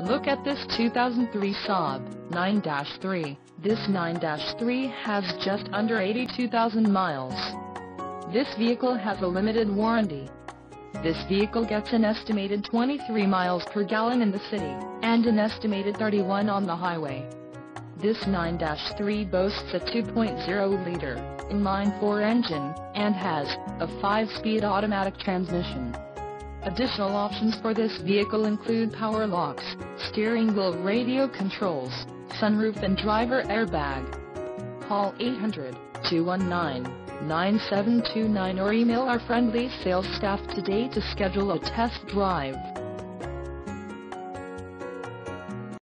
Look at this 2003 Saab 9-3. This 9-3 has just under 82,000 miles. This vehicle has a limited warranty. This vehicle gets an estimated 23 miles per gallon in the city, and an estimated 31 on the highway. This 9-3 boasts a 2.0-liter inline-4 engine, and has a 5-speed automatic transmission. Additional options for this vehicle include power locks, steering wheel radio controls, sunroof and driver airbag. Call 800-219-9729 or email our friendly sales staff today to schedule a test drive.